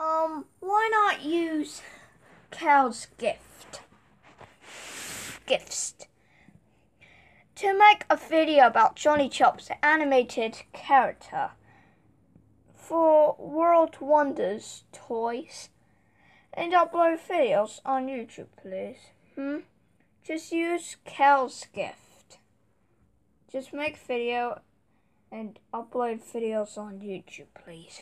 Um, why not use Cal's gift? Gifts. To make a video about Johnny Chop's animated character for World Wonders toys and upload videos on YouTube, please. Hmm? Just use Cal's gift. Just make video and upload videos on YouTube, please.